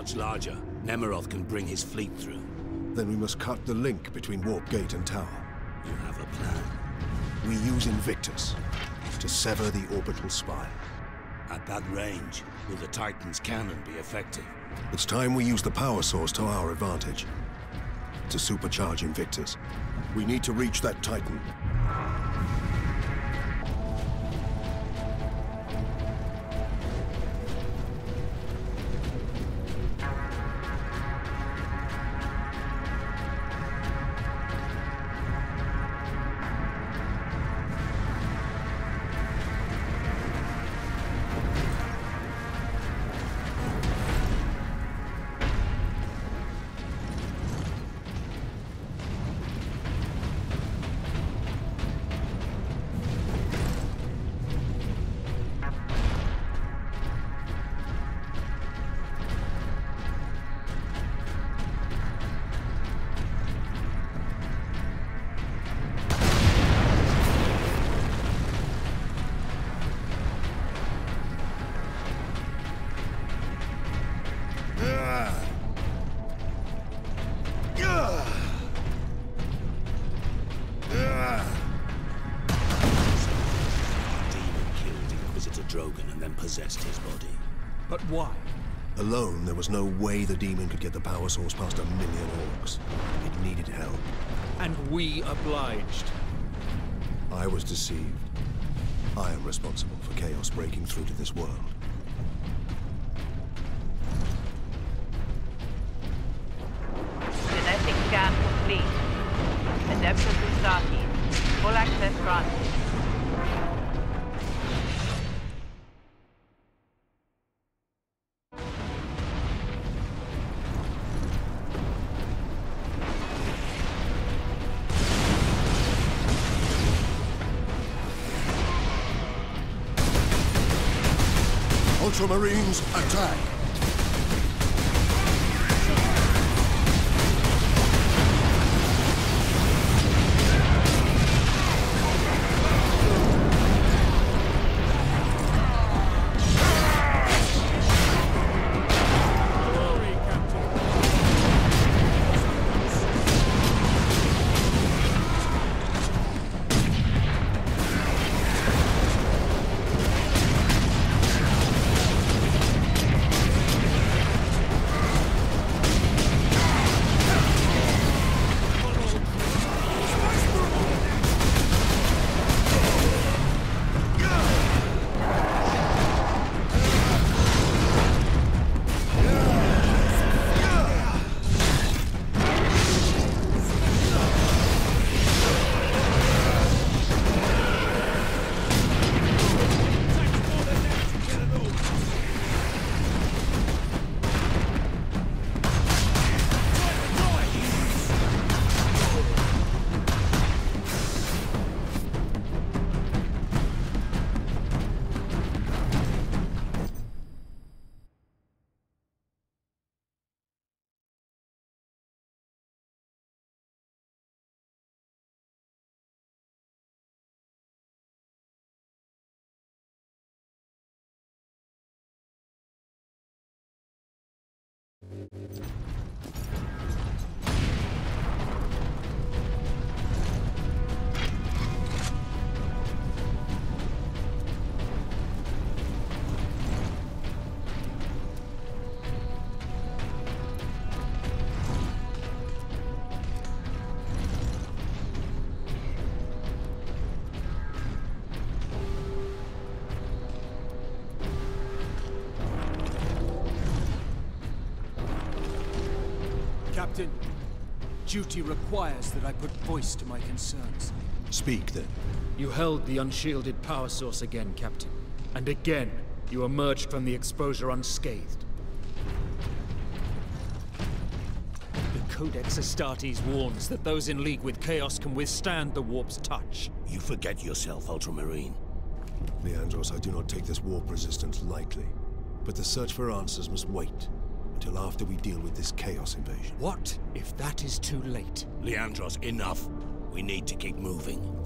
much larger, Nemeroth can bring his fleet through. Then we must cut the link between Warp Gate and Tower. You have a plan. We use Invictus to sever the orbital spire. At that range, will the Titan's cannon be effective? It's time we use the power source to our advantage. To supercharge Invictus. We need to reach that Titan. The demon could get the power source past a million orks. It needed help. And we obliged. I was deceived. I am responsible for chaos breaking through to this world. Ultramarines, attack! Duty requires that I put voice to my concerns. Speak, then. You held the unshielded power source again, Captain. And again, you emerged from the exposure unscathed. The Codex Astartes warns that those in league with Chaos can withstand the warp's touch. You forget yourself, Ultramarine. Leandros, I do not take this warp resistance lightly. But the search for answers must wait until after we deal with this Chaos invasion. What if that is too late? Leandros, enough. We need to keep moving.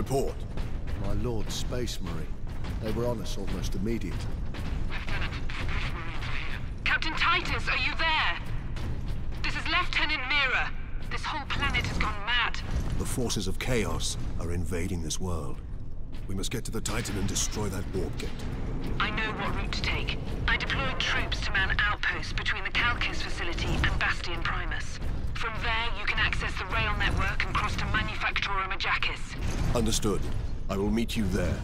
Report. My lord Space Marine. They were on us almost immediately. Captain Titus, are you there? This is Lieutenant Mira. This whole planet has gone mad. The forces of Chaos are invading this world. We must get to the Titan and destroy that warp gate. I know what route to take. I deployed troops to man outposts between the Calcus facility and Bastion Primus. From there, you can access the rail network and cross to Manufactura Majakis. Understood. I will meet you there.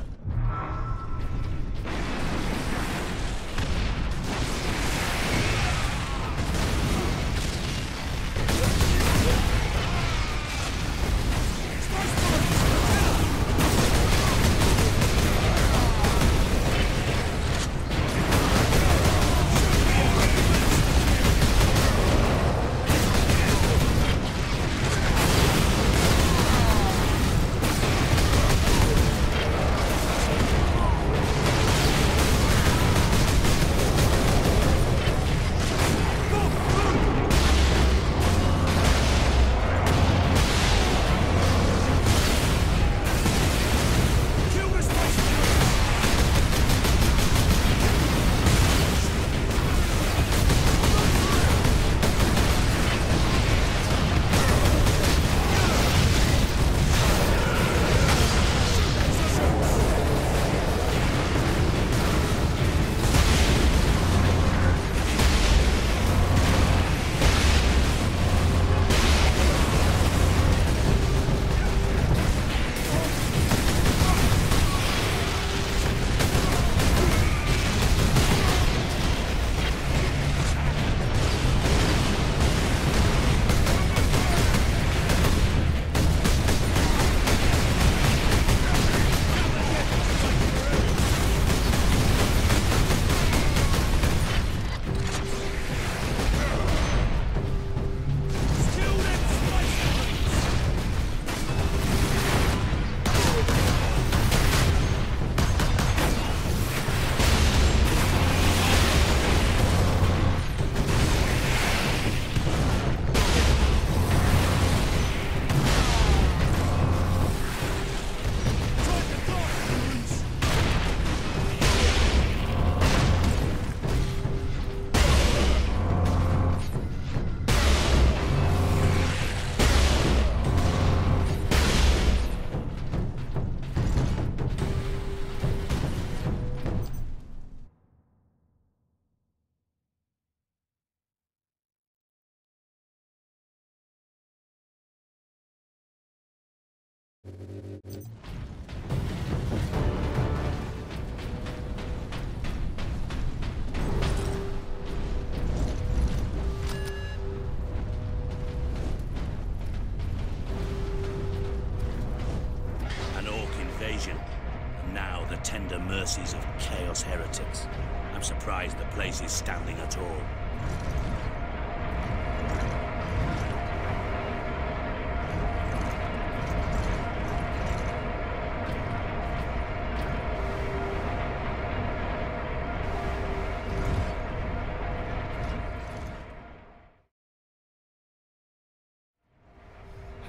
Place standing at all.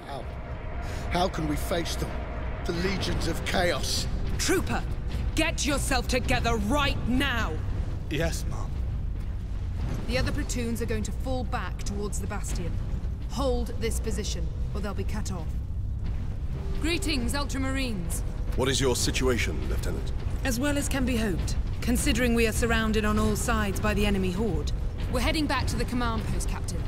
How? How can we face them? The legions of chaos. Trooper, get yourself together right now! Yes, Mom. The other platoons are going to fall back towards the Bastion. Hold this position, or they'll be cut off. Greetings, Ultramarines. What is your situation, Lieutenant? As well as can be hoped, considering we are surrounded on all sides by the enemy horde. We're heading back to the command post, Captain.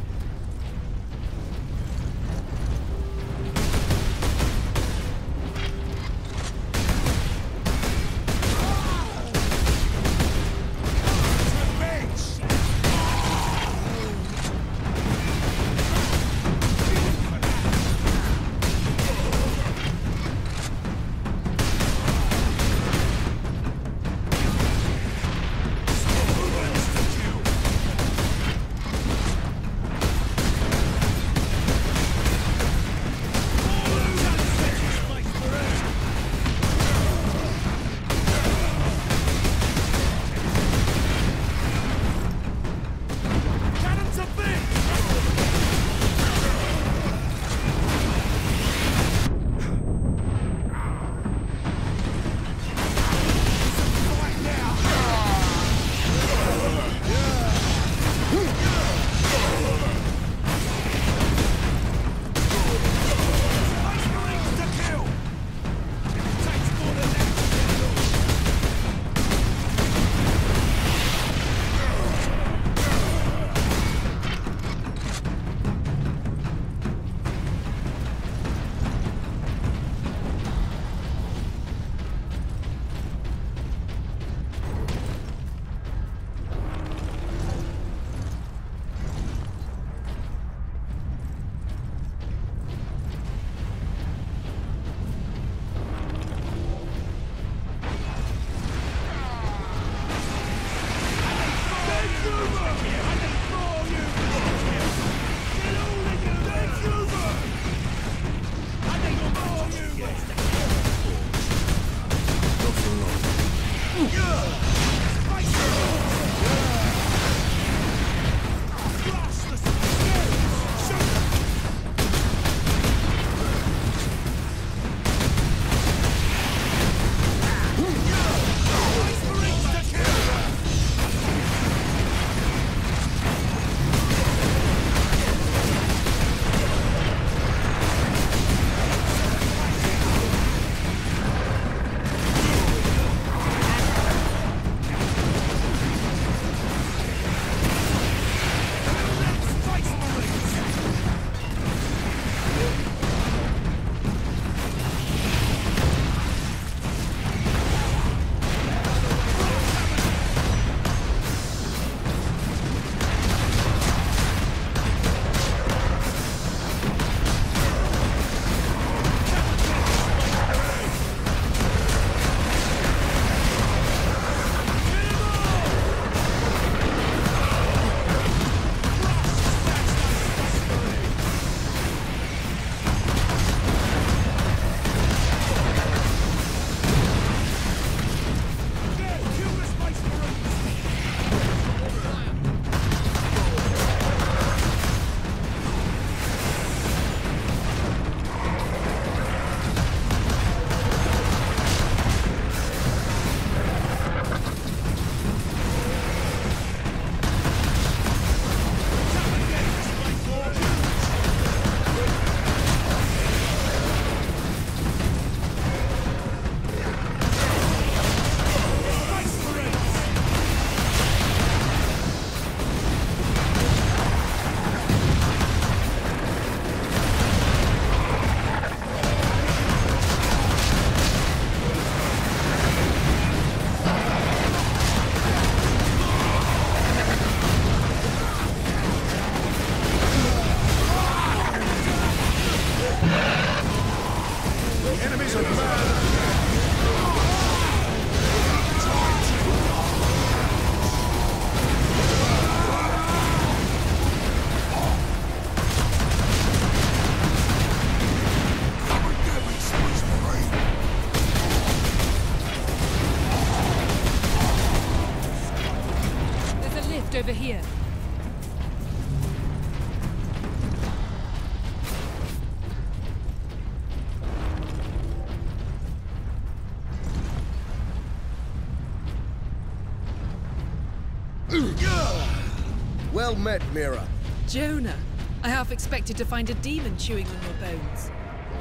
Well met, Mira. Jonah, I half expected to find a demon chewing on your bones.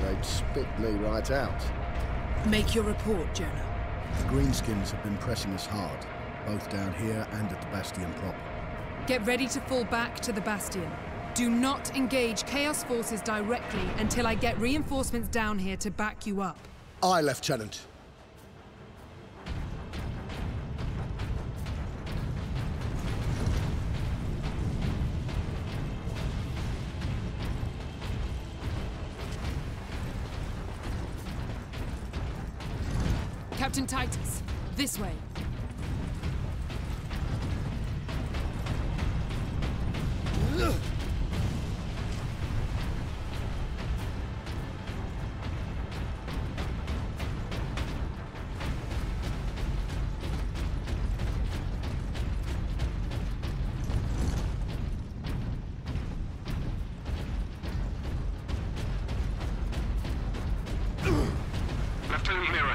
They'd spit me right out. Make your report, Jonah. The Greenskins have been pressing us hard, both down here and at the Bastion proper. Get ready to fall back to the Bastion. Do not engage Chaos forces directly until I get reinforcements down here to back you up. Aye, Lieutenant.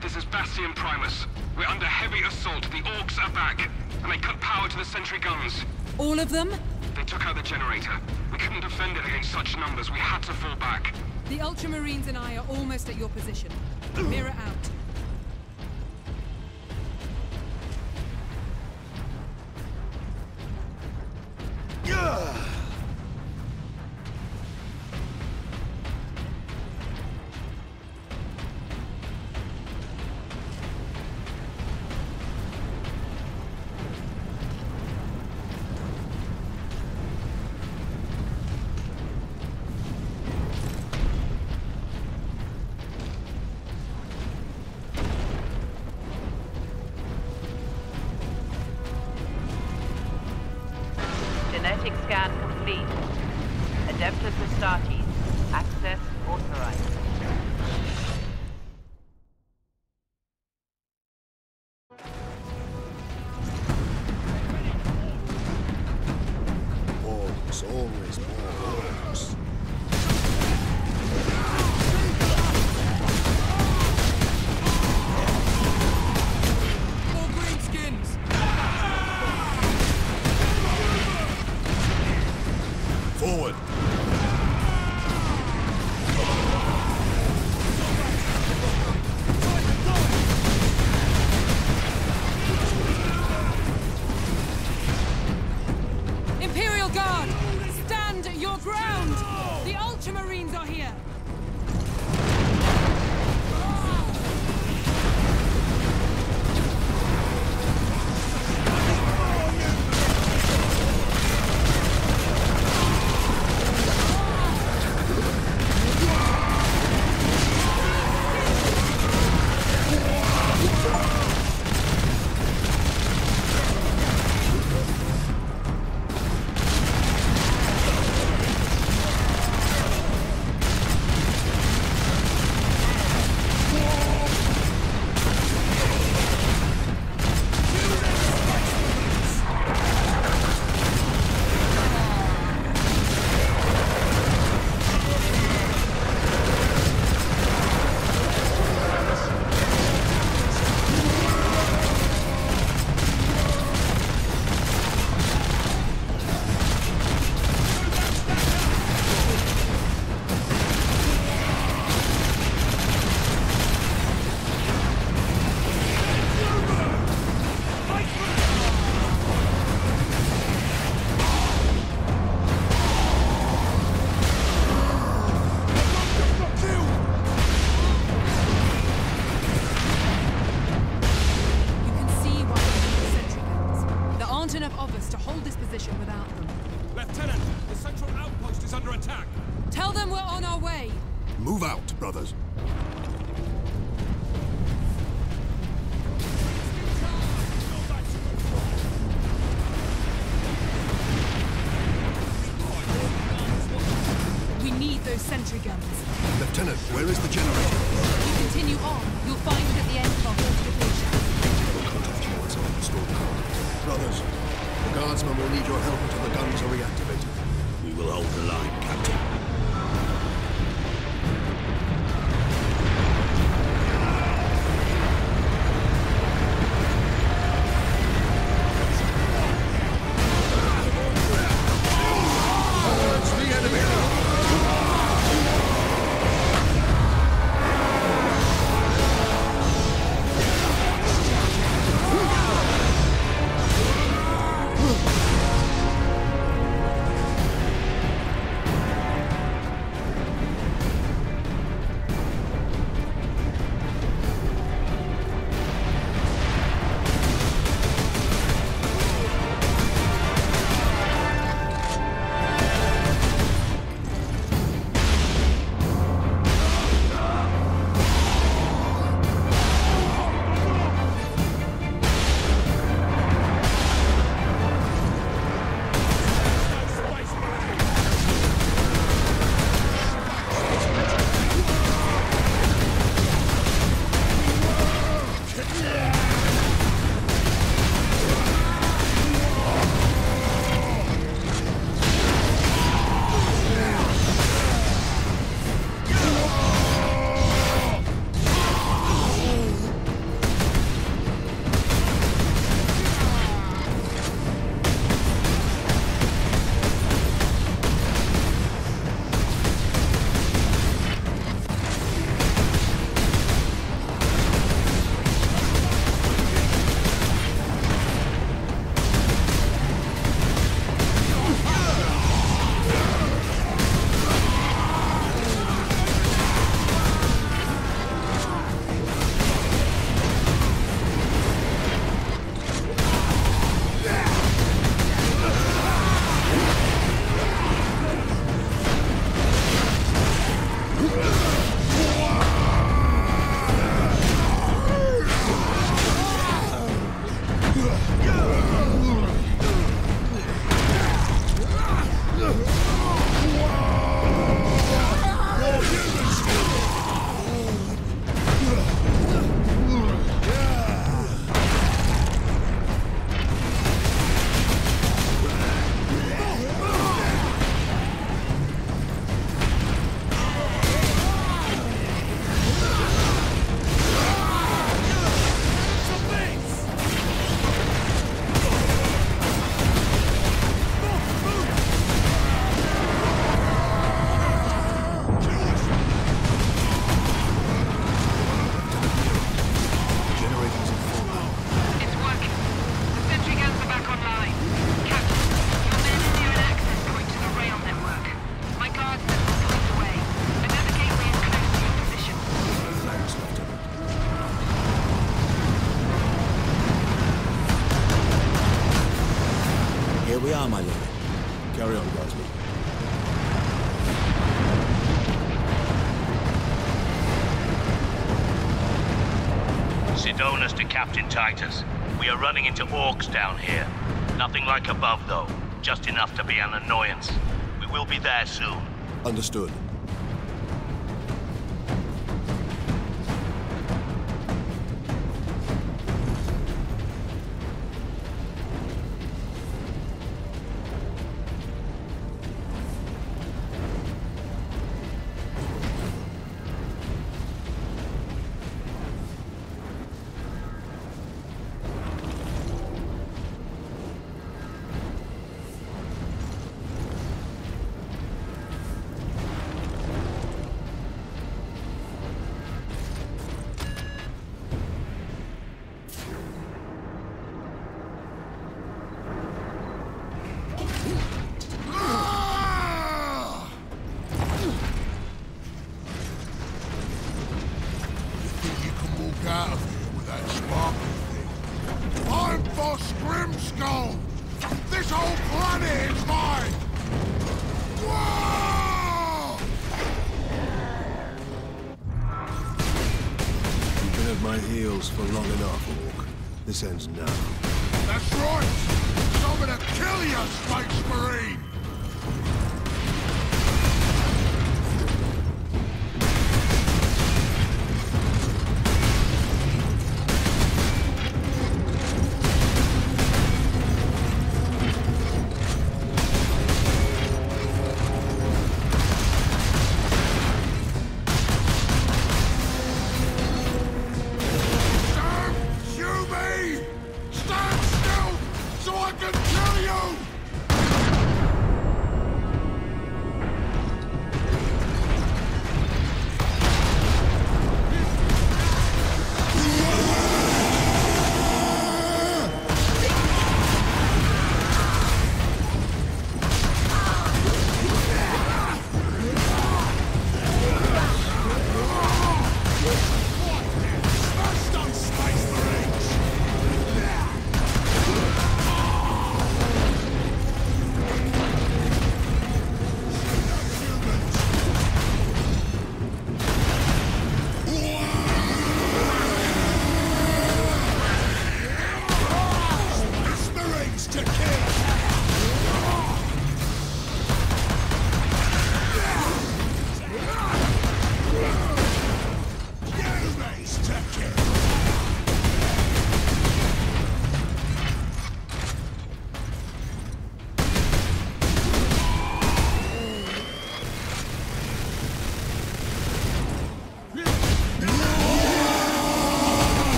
This is Bastion Primus. We're under heavy assault. The Orks are back, and they cut power to the sentry guns. All of them? They took out the generator. We couldn't defend it against such numbers. We had to fall back. The Ultramarines and I are almost at your position. Mira out. Guardsmen will need your help until the guns are reactivated. We will hold the line, Captain. Titus. We are running into orks down here. Nothing like above, though. Just enough to be an annoyance. We will be there soon. Understood. This ends now.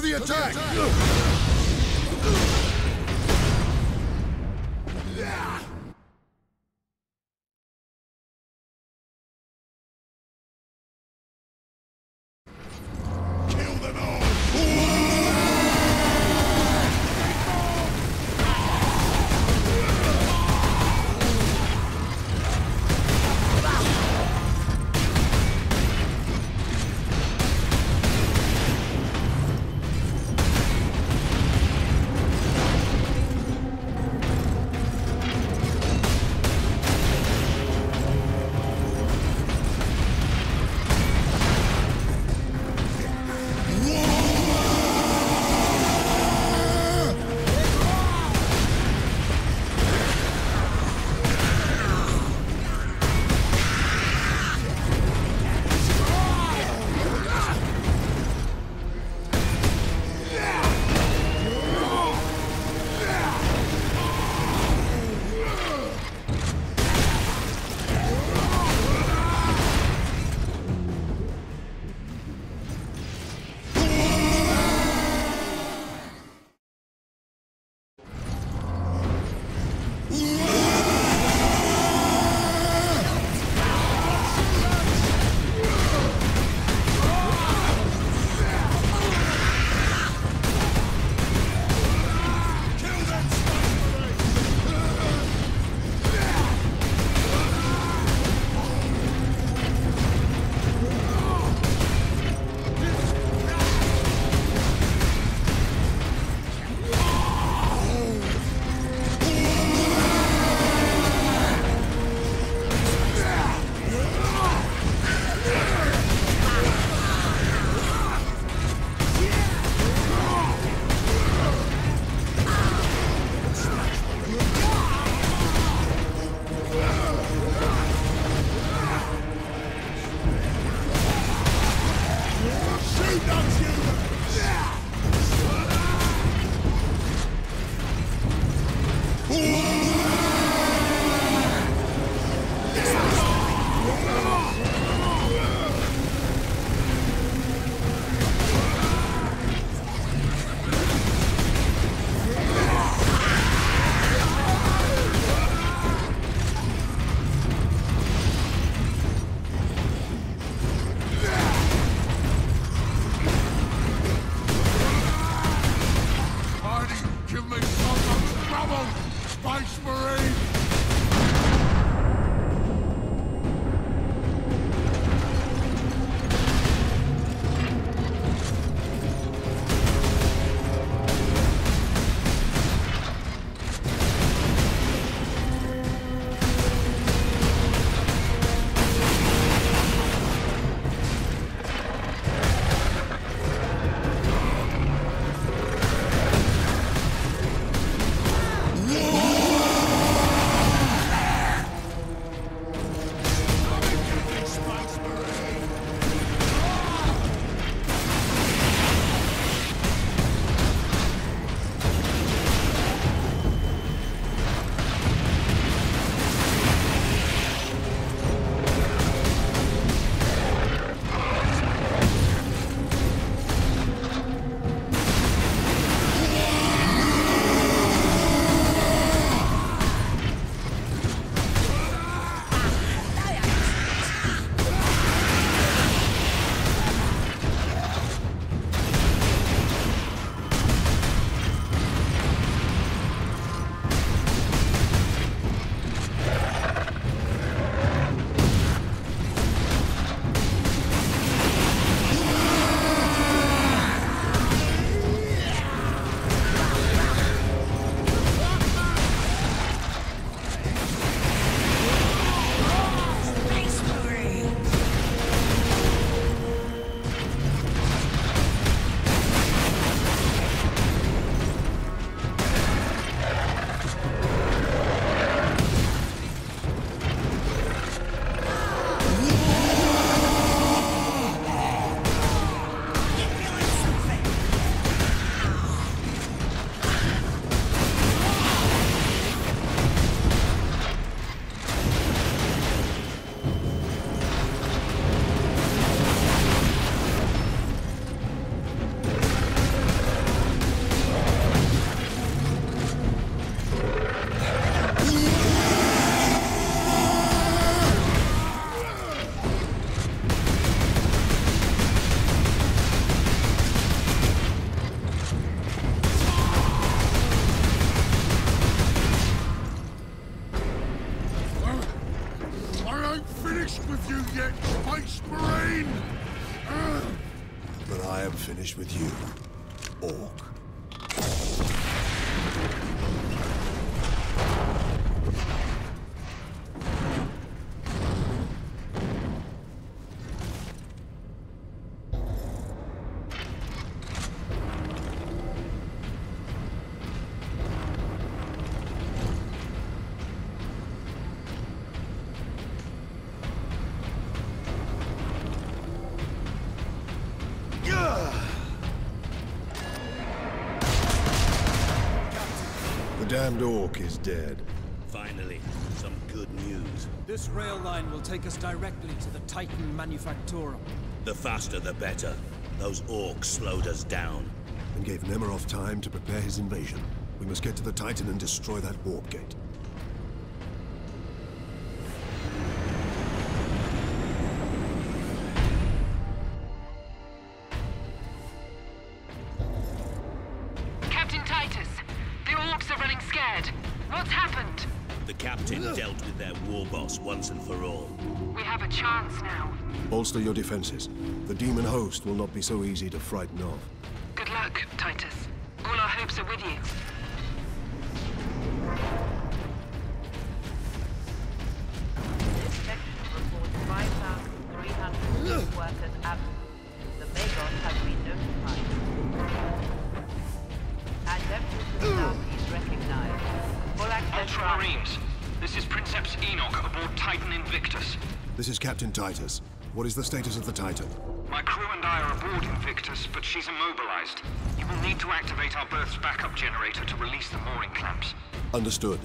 To the attack! Kill you yet, Space Marine! But I am finished with you, Ork. Damned Ork is dead. Finally, some good news. This rail line will take us directly to the Titan Manufactorum. The faster the better. Those orks slowed us down. And gave Nemeroth time to prepare his invasion. We must get to the Titan and destroy that warp gate. The demon host will not be so easy to frighten off. Good luck, Titus. All our hopes are with you. What is the status of the Titan? My crew and I are aboard Invictus, but she's immobilized. You will need to activate our berth's backup generator to release the mooring clamps. Understood.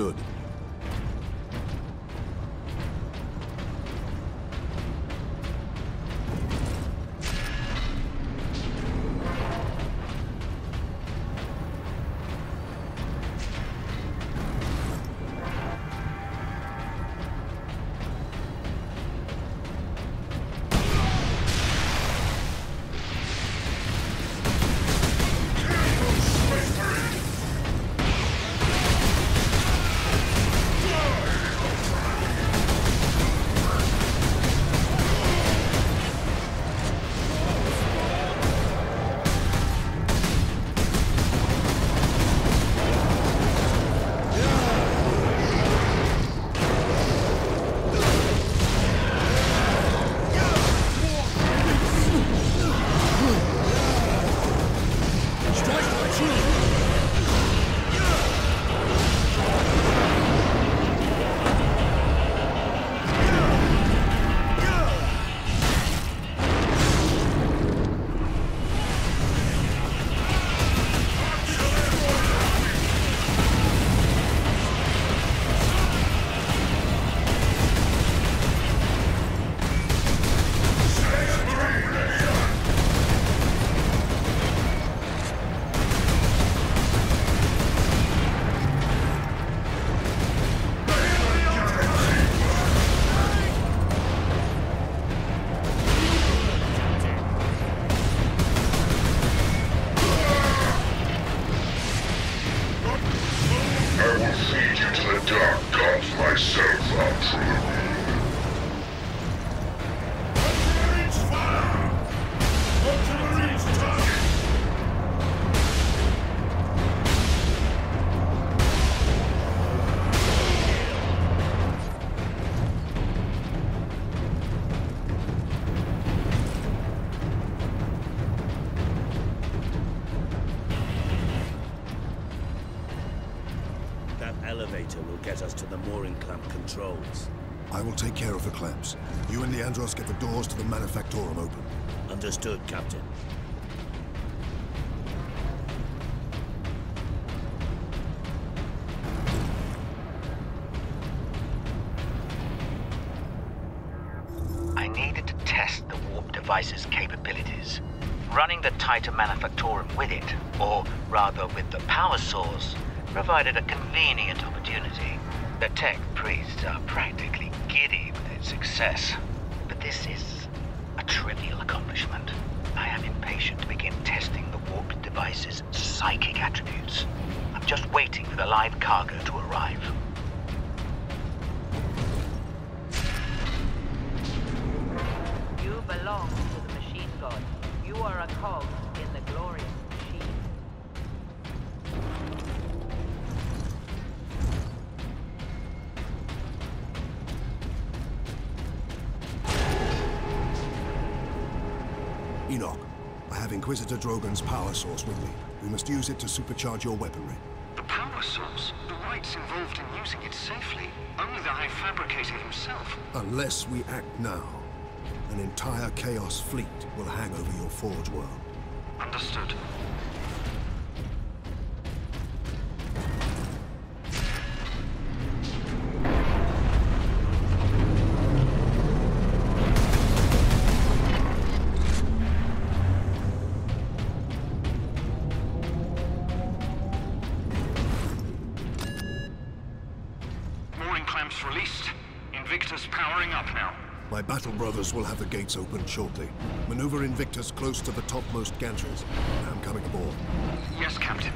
Understood. Elevator will get us to the mooring clamp controls. I will take care of the clamps. You and Leandros get the doors to the Manufactorum open. Understood, Captain. I needed to test the warp device's capabilities. Running the Titan Manufactorum with it, or rather with the power source, provided a convenient opportunity. The tech priests are practically giddy with its success. But this is a trivial accomplishment. I am impatient to begin testing the warp device's psychic attributes. I'm just waiting for the live cargo to arrive. Drogan's power source with me. We must use it to supercharge your weaponry. The power source? The rites involved in using it safely. Only the High Fabricator himself. Unless we act now, an entire Chaos fleet will hang over your Forge world. Understood. Gates opened shortly. Maneuver Invictus close to the topmost gantries. I'm coming aboard. Yes, Captain.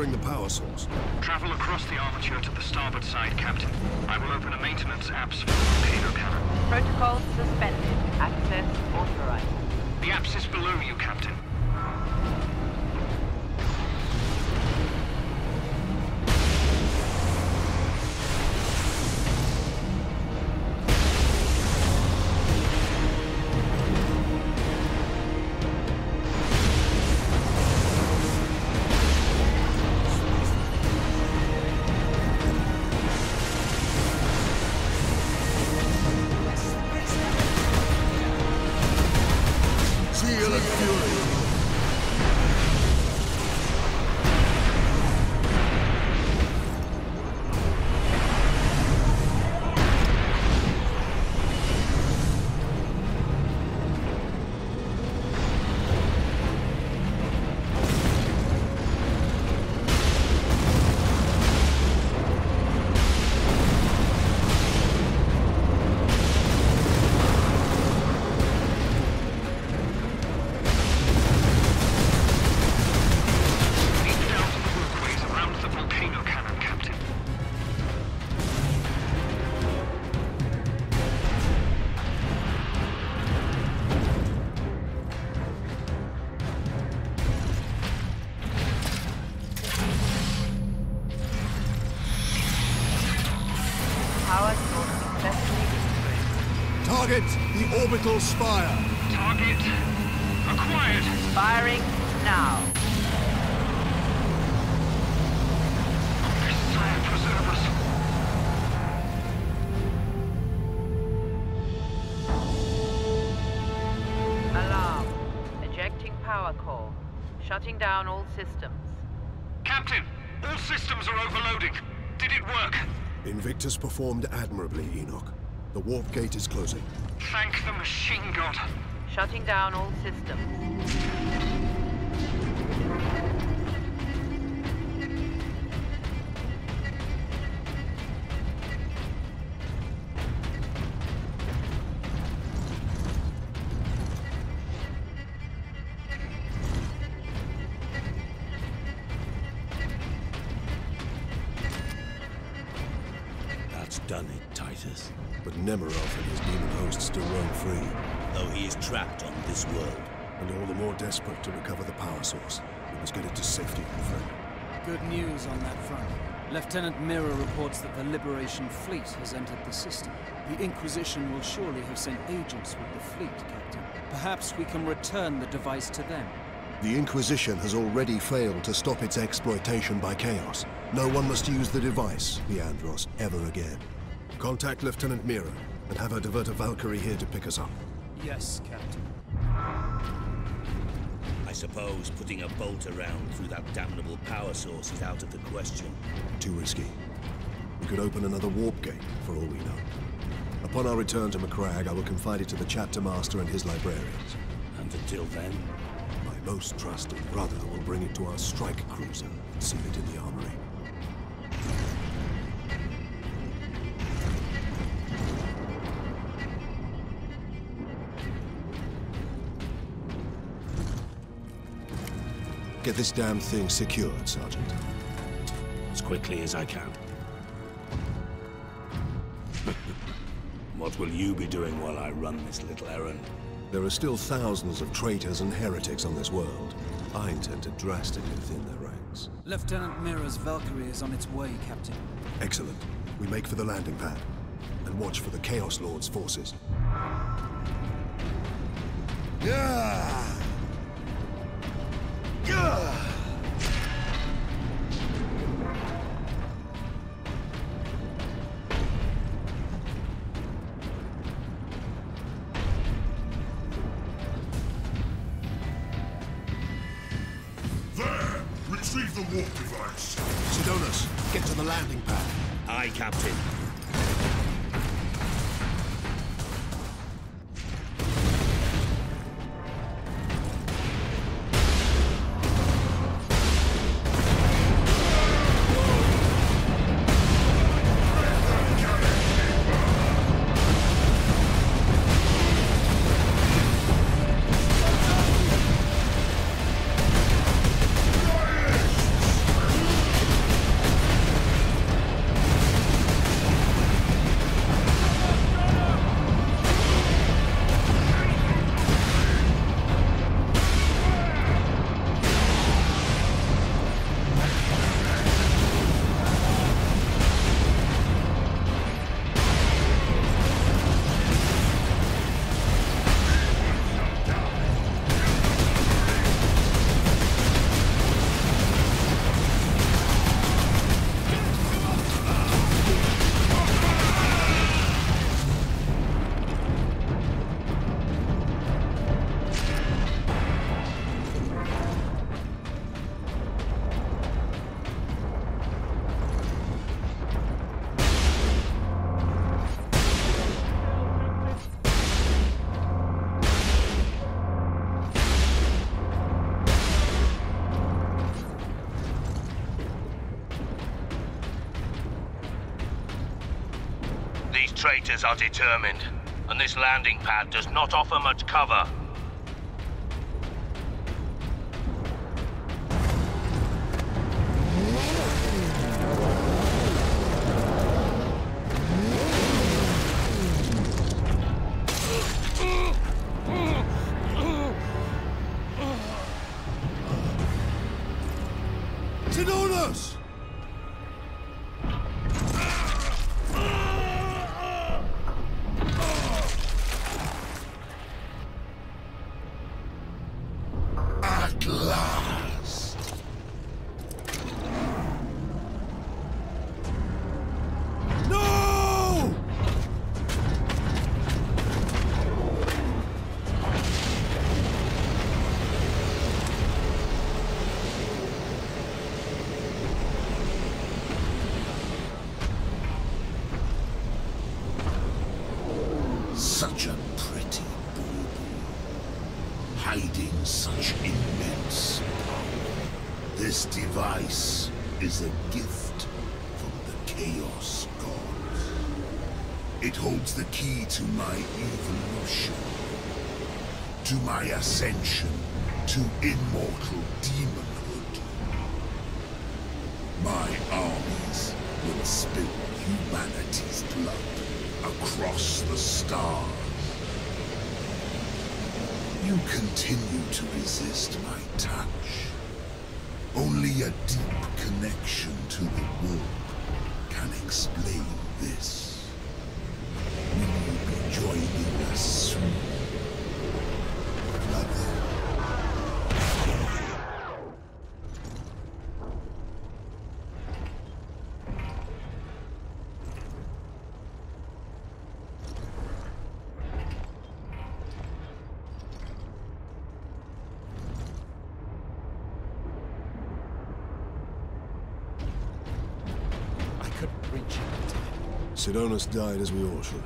Bring the power source? Travel across the armature to the starboard side, Captain. I will open a maintenance apps for the volcano cannon. Protocol suspended. Access authorized. The apps is below you, Captain. Orbital spire. Target acquired. Firing now. Sire, preserve. Alarm. Ejecting power core. Shutting down all systems. Captain, all systems are overloading. Did it work? Invictus performed admirably, Enoch. The warp gate is closing. Thank the machine god. Shutting down all systems. To recover the power source. We must get it to safety, my friend. Good news on that front. Lieutenant Mira reports that the Liberation Fleet has entered the system. The Inquisition will surely have sent agents with the fleet, Captain. Perhaps we can return the device to them. The Inquisition has already failed to stop its exploitation by Chaos. No one must use the device, Leandros, ever again. Contact Lieutenant Mira and have her divert a Valkyrie here to pick us up. Yes, Captain. Suppose putting a bolt around through that damnable power source is out of the question. Too risky. We could open another warp gate, for all we know. Upon our return to Macragge, I will confide it to the chapter master and his librarians. And until then? My most trusted brother will bring it to our strike cruiser and seal it in the Get this damn thing secured, Sergeant. As quickly as I can. what will you be doing while I run this little errand? There are still thousands of traitors and heretics on this world. I intend to drastically thin their ranks. Lieutenant Mira's Valkyrie is on its way, Captain. Excellent. We make for the landing pad. And watch for the Chaos Lord's forces. Yeah! Yeah! These traitors are determined, and this landing pad does not offer much cover. Such a pretty bauble, hiding such immense power. This device is a gift from the Chaos Gods. It holds the key to my evolution, to my ascension to immortal demonhood. My armies will spill humanity's blood across the stars. You continue to resist my touch. Only a deep connection to the warp can explain this. Will you be joining us soon? Brother? Sidonus died as we all should.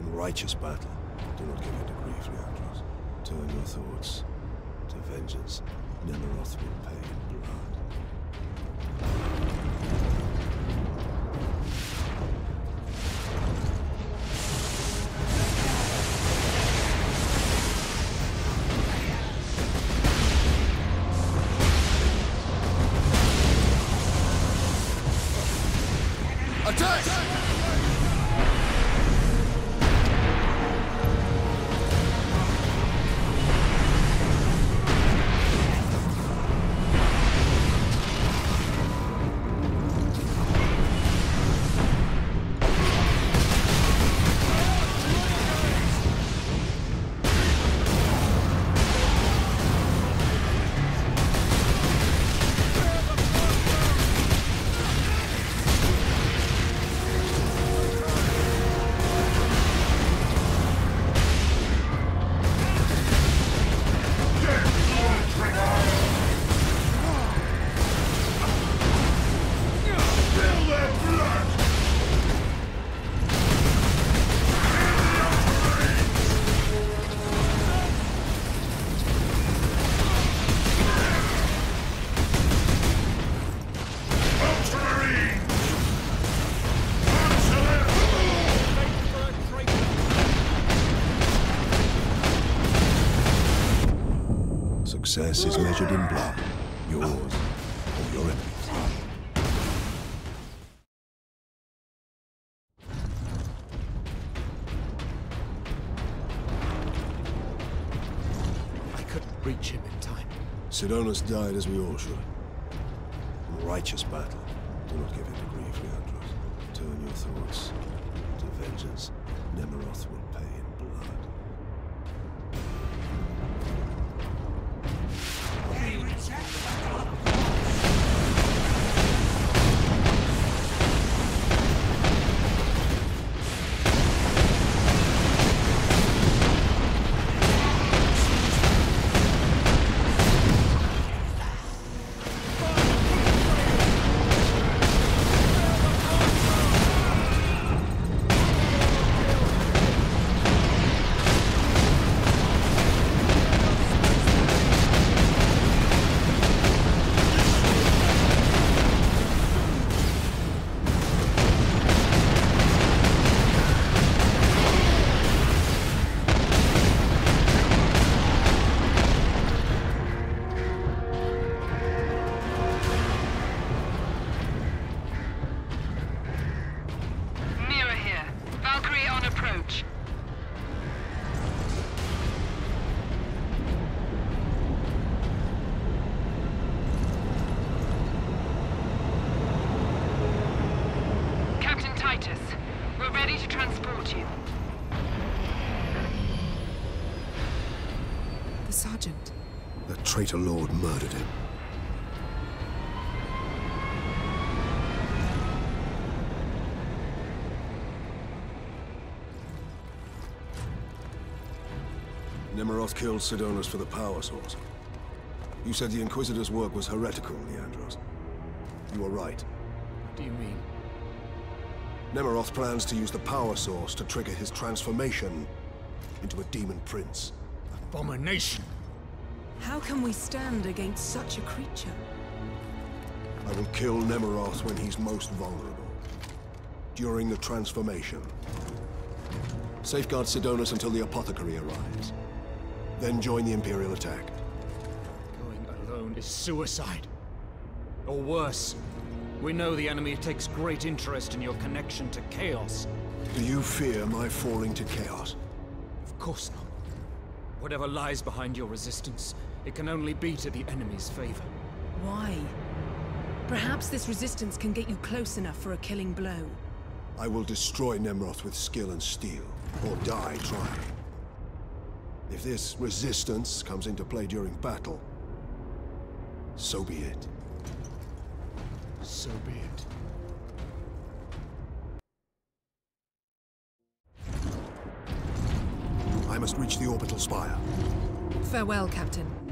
In righteous battle. Do not give in to grief, Leandros. Turn your thoughts to vengeance. Nemeroth will pay in blood. Success is measured in blood. Yours or your enemy's. I couldn't reach him in time. Sidonus died as we all should. In righteous battle. Do not give in to grief, Leandros. Turn your thoughts to vengeance. Nemeroth will pay in blood. Nemeroth killed Sidonus for the power source. You said the Inquisitor's work was heretical, Leandros. You were right. What do you mean? Nemeroth plans to use the power source to trigger his transformation into a demon prince. Abomination! How can we stand against such a creature? I will kill Nemeroth when he's most vulnerable. During the transformation. Safeguard Sidonus until the apothecary arrives. Then join the Imperial attack. Going alone is suicide. Or worse, we know the enemy takes great interest in your connection to Chaos. Do you fear my falling to chaos? Of course not. Whatever lies behind your resistance, it can only be to the enemy's favor. Why? Perhaps this resistance can get you close enough for a killing blow. I will destroy Nemeroth with skill and steel, or die trying. If this resistance comes into play during battle, so be it. So be it. I must reach the orbital spire. Farewell, Captain.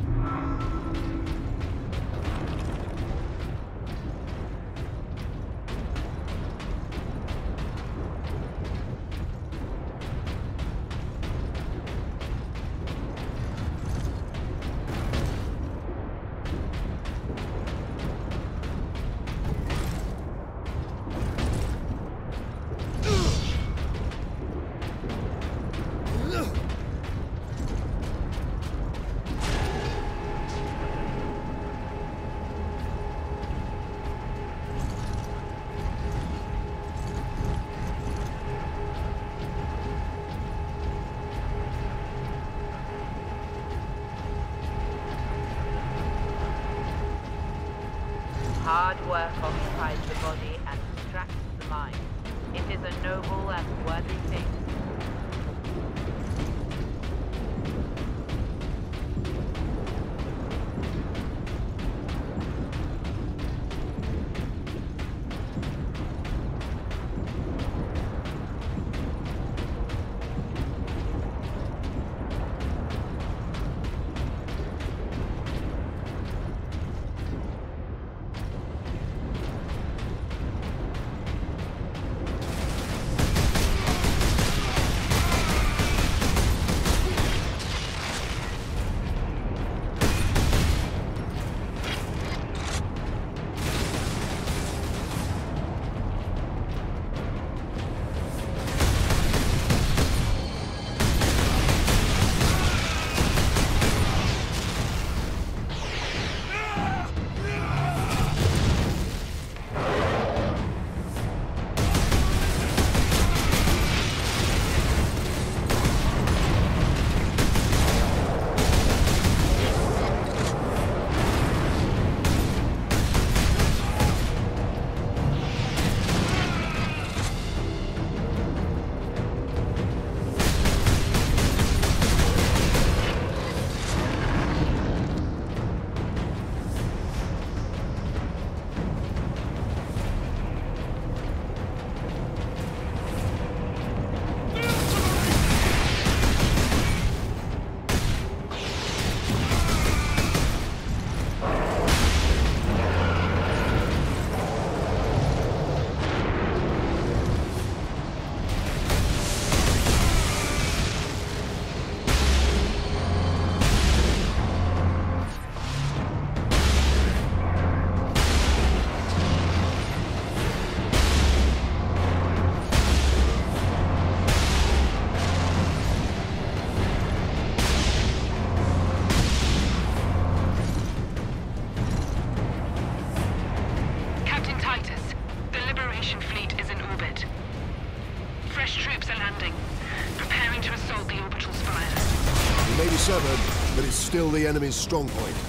The enemy's strong point.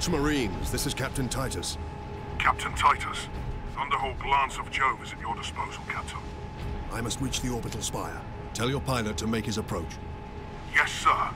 Ultramarines, this is Captain Titus. Captain Titus, Thunderhawk Lance of Jove is at your disposal, Captain. I must reach the orbital spire. Tell your pilot to make his approach. Yes, sir.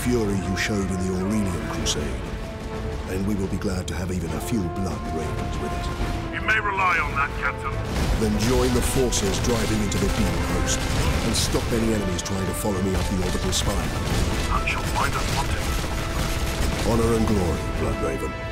Fury you showed in the Aurelian Crusade. And we will be glad to have even a few Blood Ravens with it. You may rely on that, Captain. Then join the forces driving into the Beam Coast, and stop any enemies trying to follow me up the orbital spire. None shall find us wanting. Honor and glory, Blood Raven.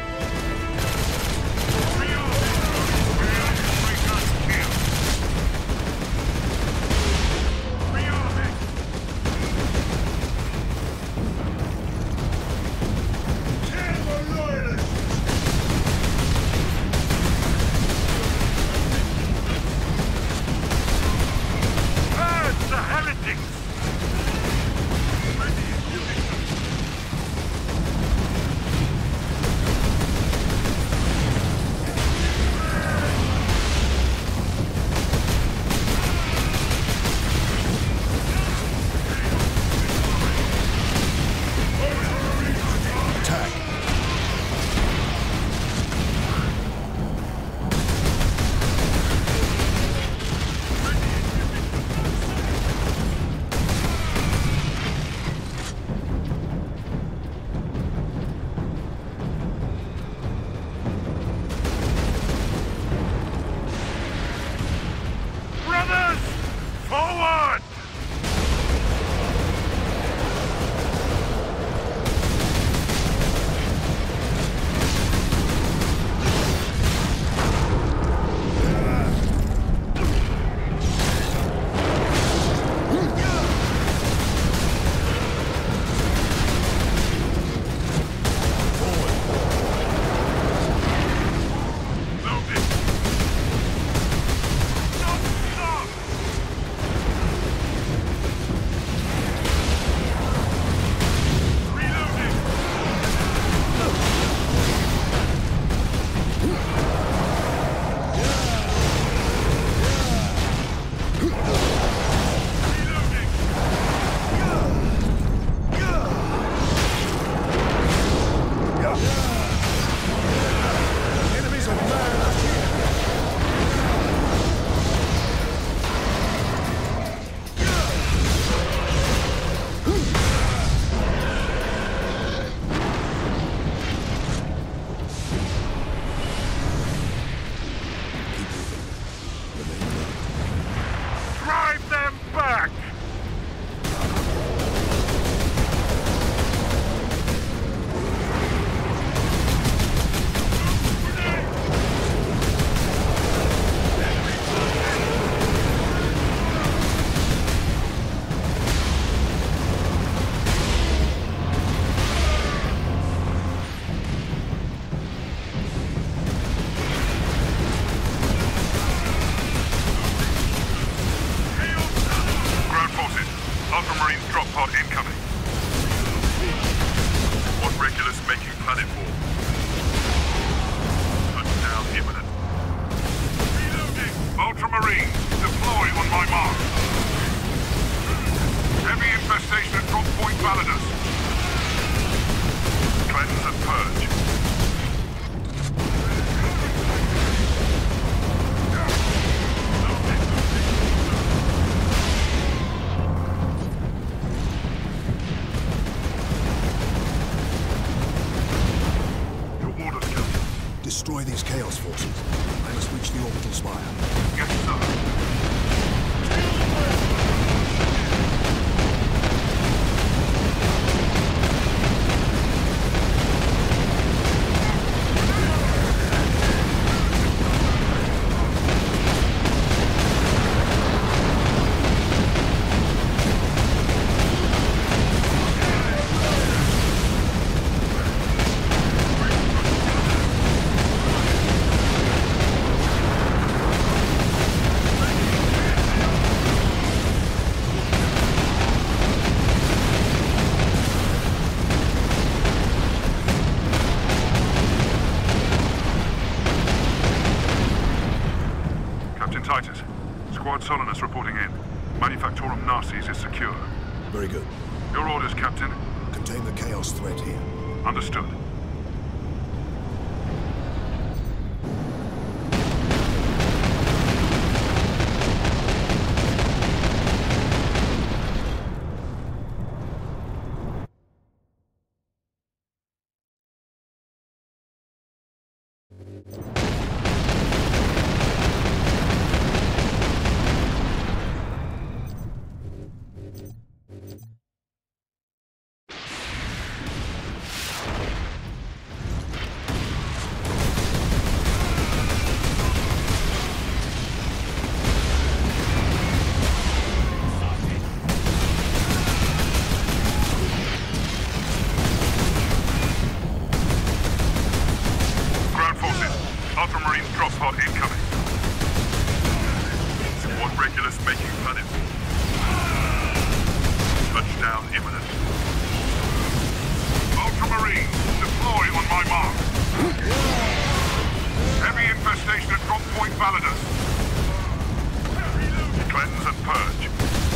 Cleanse and purge.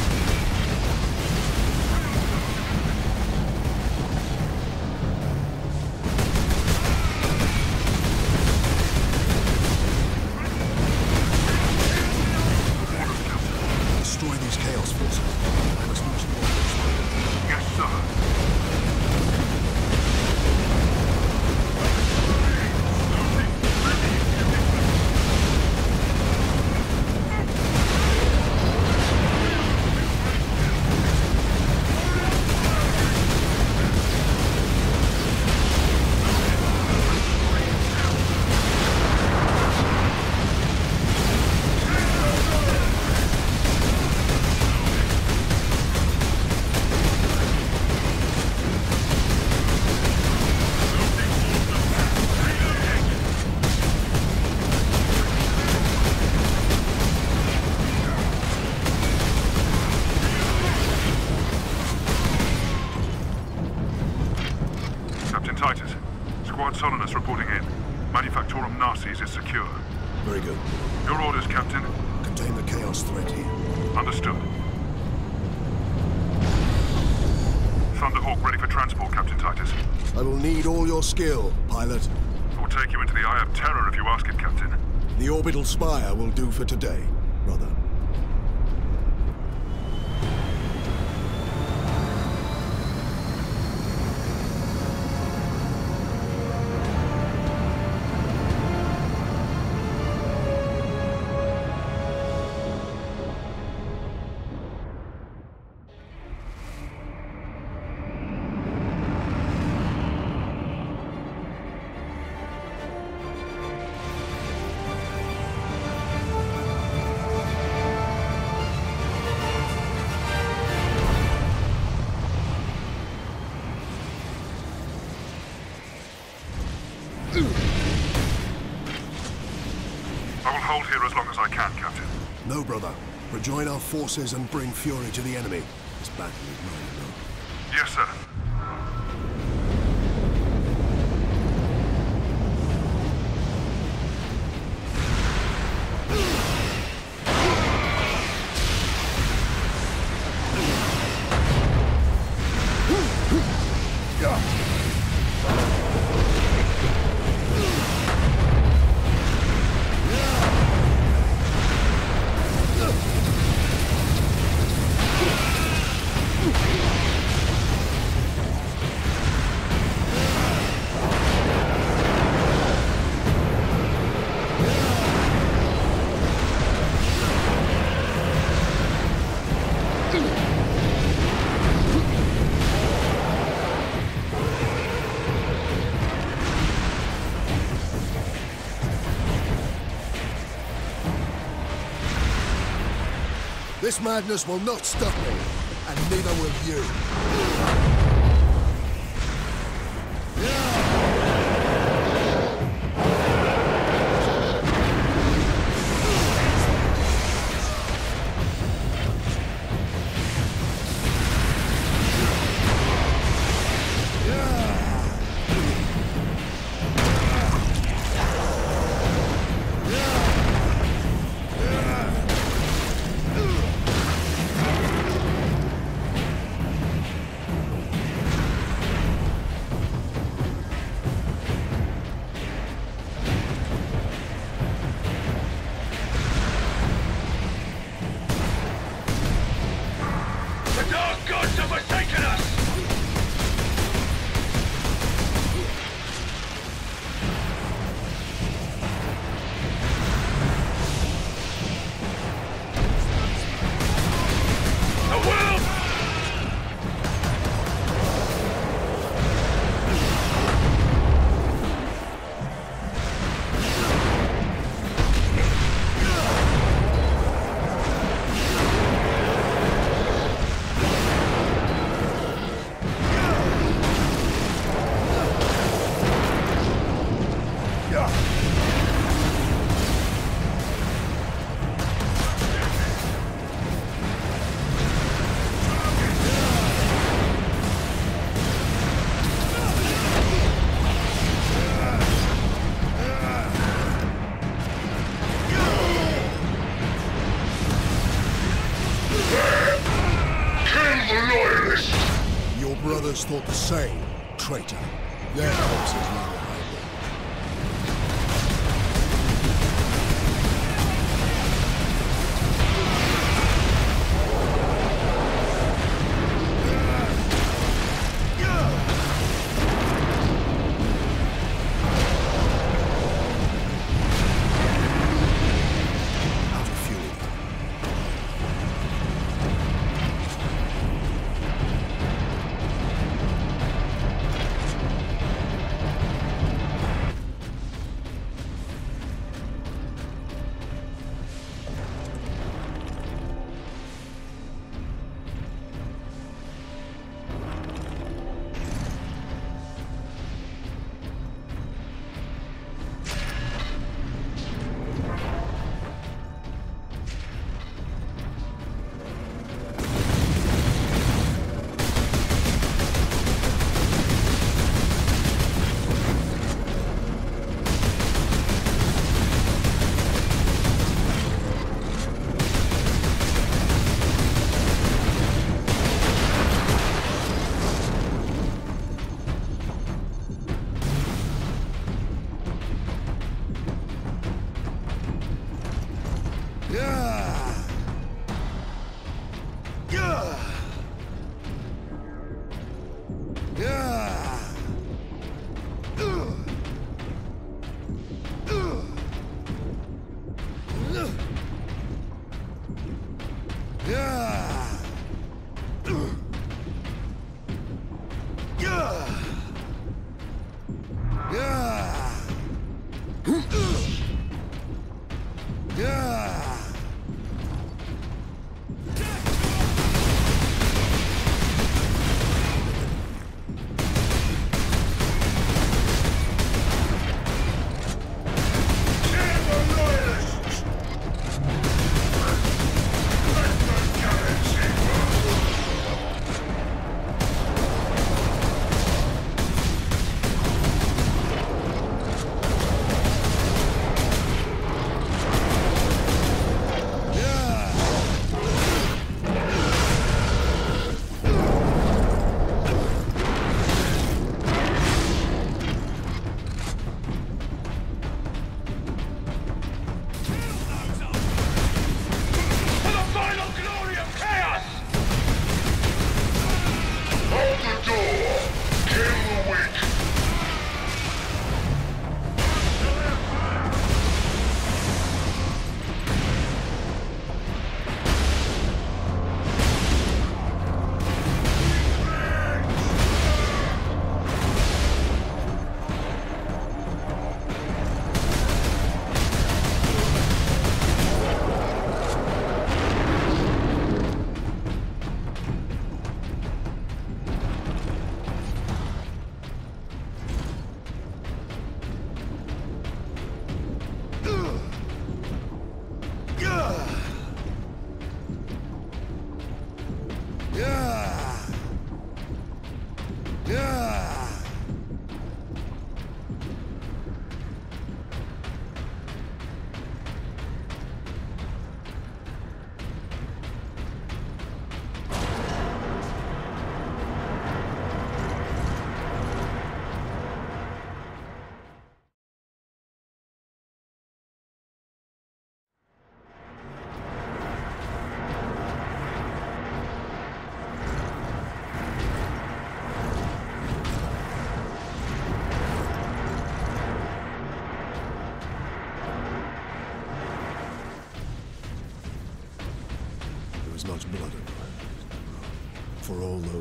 skill, pilot. We'll take you into the Eye of Terror if you ask it, Captain. The orbital spire will do for today. join our forces and bring fury to the enemy. This battle This madness will not stop me, and neither will you. thought the same, traitor.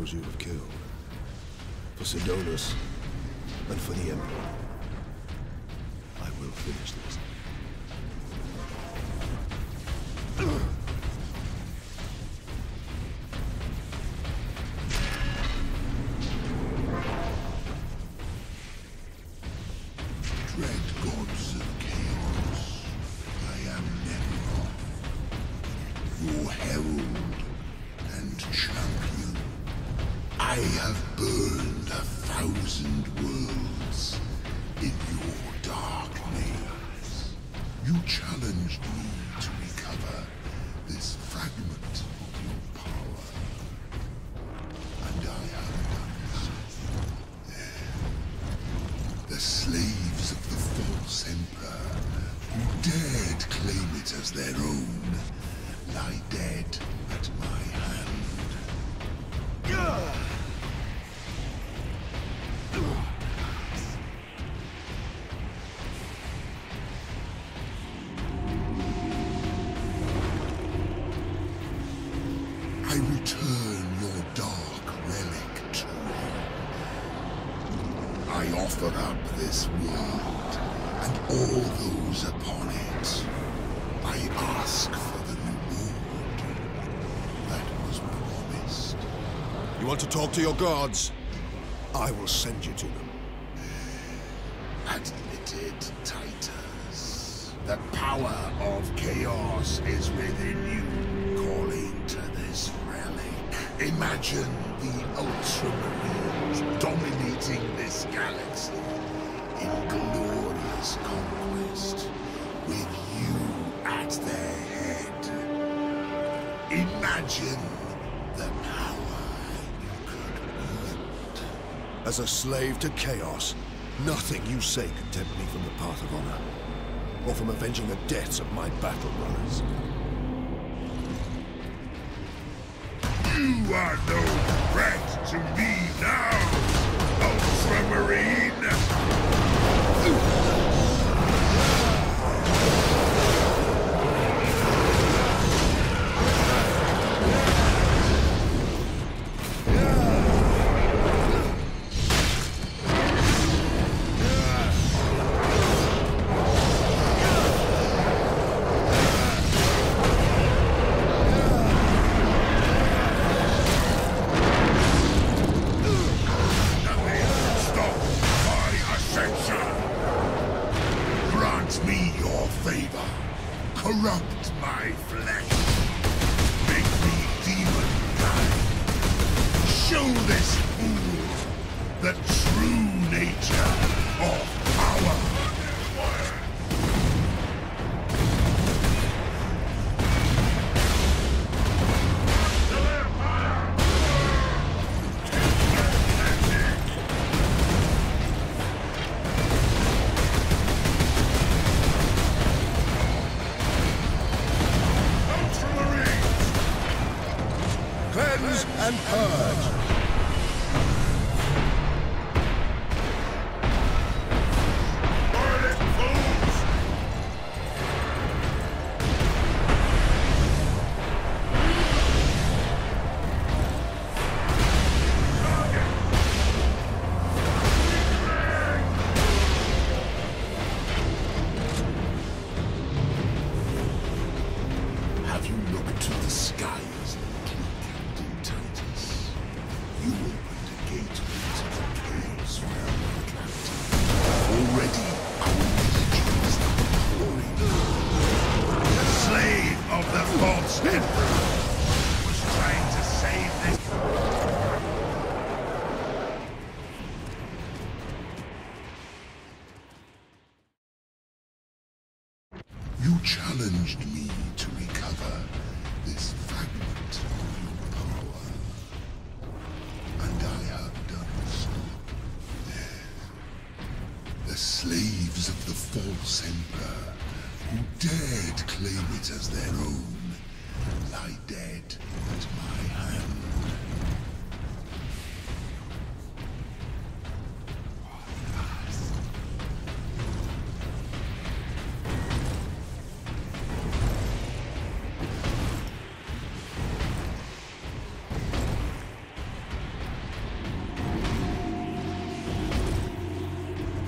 you have killed. For Sidonus and for the Emperor. You want to talk to your gods? I will send you to them. Admitted, Titus. The power of chaos is within you, calling to this relic. Imagine the Ultramarines dominating this galaxy in glorious conquest, with you at their head. Imagine the power you could wield. As a slave to chaos, nothing you say can tempt me from the path of honor, or from avenging the deaths of my battle brothers. You are no threat to me now, Ultramarine!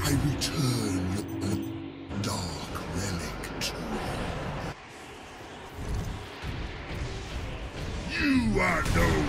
I return a dark relic to you. You are no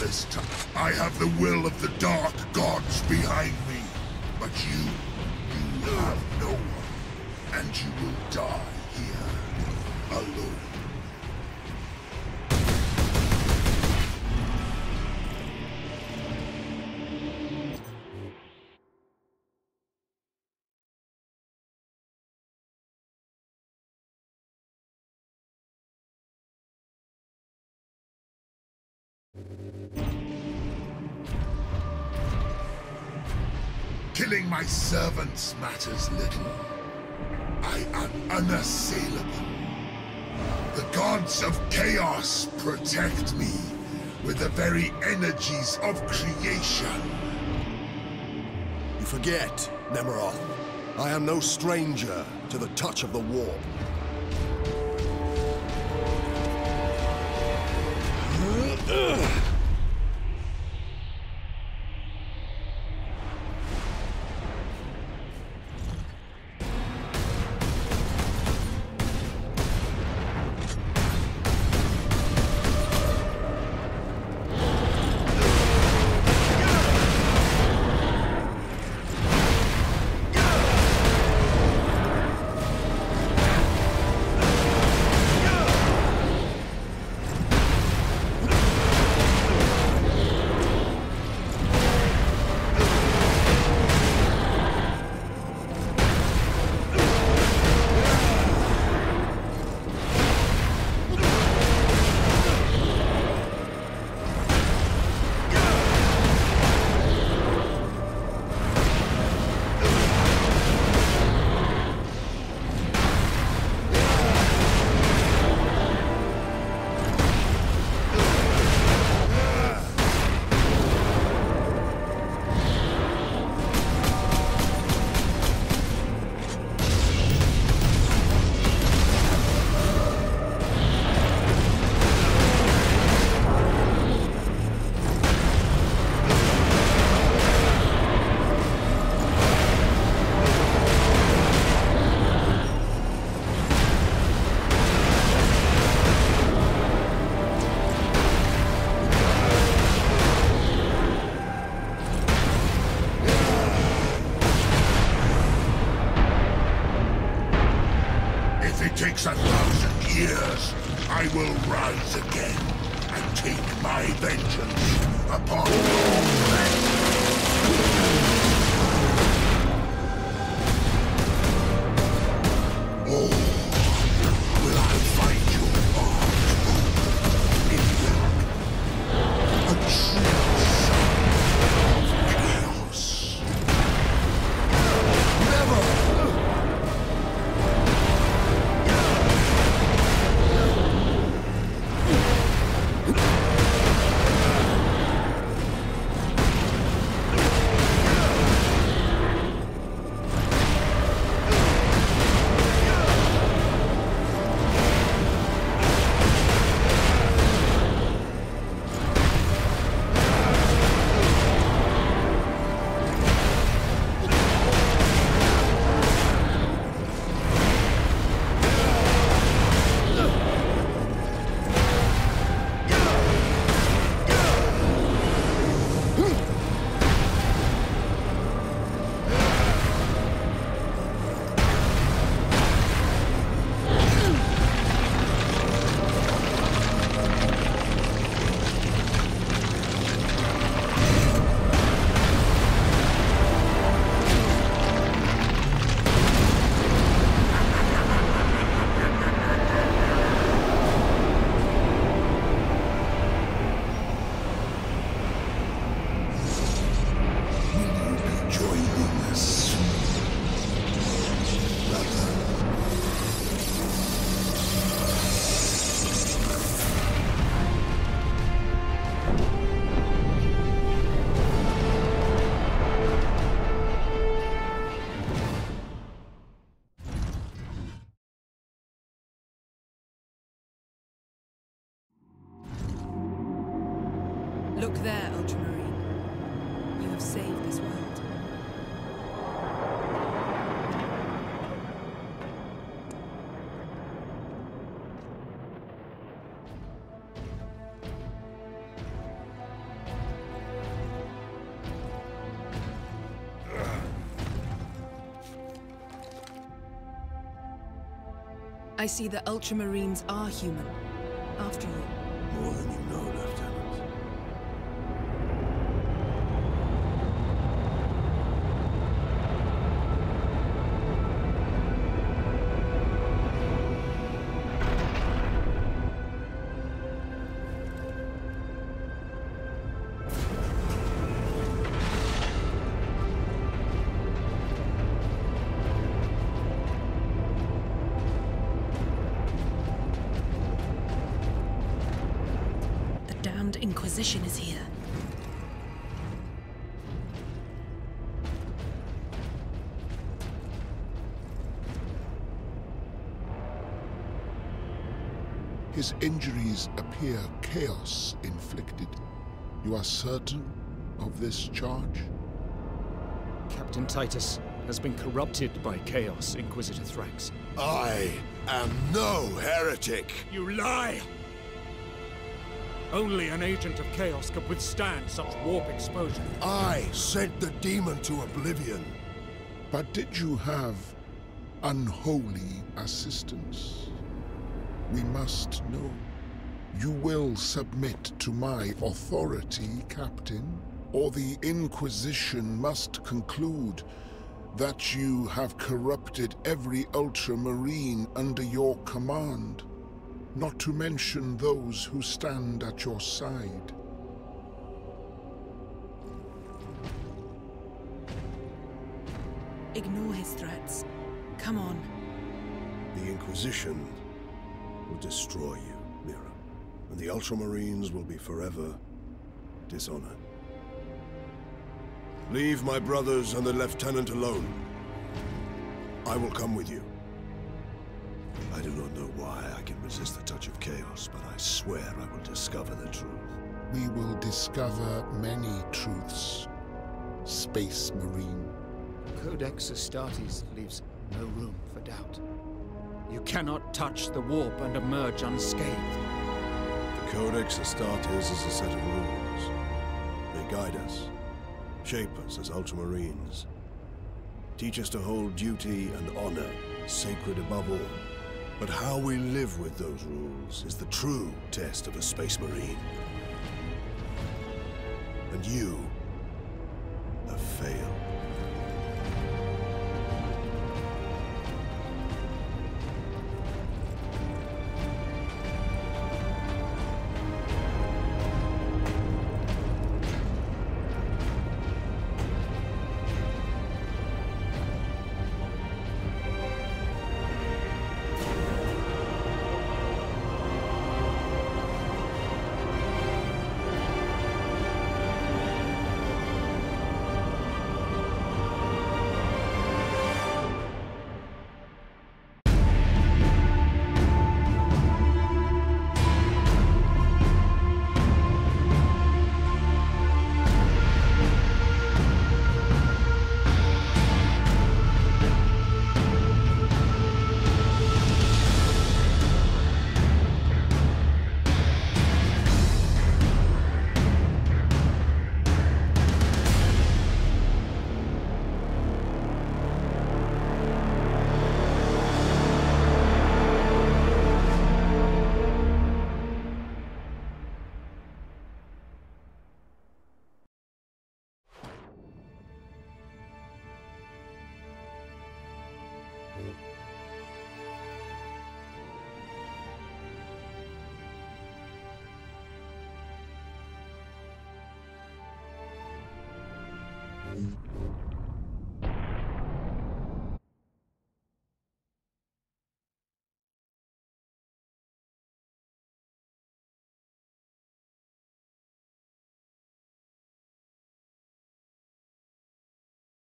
this time. I have the will of the Dark my servants matters little. I am unassailable. The gods of chaos protect me with the very energies of creation. You forget, Nemeroth. I am no stranger to the touch of the warp. Ugh. I see the Ultramarines are human, His injuries appear chaos inflicted. You are certain of this charge? Captain Titus has been corrupted by Chaos, Inquisitor Thrax. I am no heretic. You lie! Only an agent of Chaos could withstand such warp exposure. I sent the demon to oblivion. But did you have unholy assistance? We must know. You will submit to my authority, Captain, or the Inquisition must conclude that you have corrupted every Ultramarine under your command, not to mention those who stand at your side. Ignore his threats. Come on. The Inquisition will destroy you, Mira. And the Ultramarines will be forever dishonored. Leave my brothers and the Lieutenant alone. I will come with you. I do not know why I can resist the touch of chaos, but I swear I will discover the truth. We will discover many truths, Space Marine. Codex Astartes leaves no room for doubt. You cannot touch the warp and emerge unscathed. The Codex Astartes is a set of rules. They guide us, shape us as Ultramarines, teach us to hold duty and honor sacred above all. But how we live with those rules is the true test of a Space Marine. And you have failed.